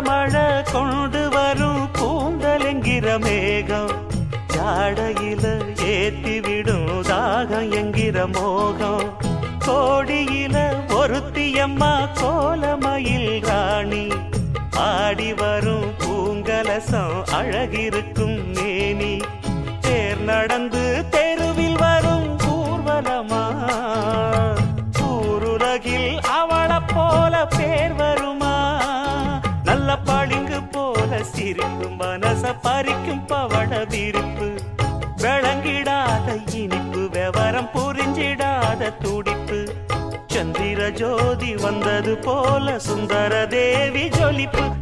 பழமழை கொண்டு வரும் பூந்தலெங்கிற மேகம். ஜாடையில ஏத்தி விடும் தாகம் என்கிற மோகம். கோடியில ஒருத்தியம்மா கோலமயில் ராணி. ஆடி வரும் பூங்கலசம் அழகிருக்கும் மேனி. தேர் நடந்து தெருவில் வரும் ஊர்வலமா. ஊருலகில் அவளைப் போல பேர் போல மனச பறிக்கும் பவள விரிப்பு. விளங்கிடாத இனிப்பு விவரம் புரிஞ்சிடாத துடிப்பு. சந்திர ஜோதி வந்தது போல சுந்தர தேவி ஜொலிப்பு.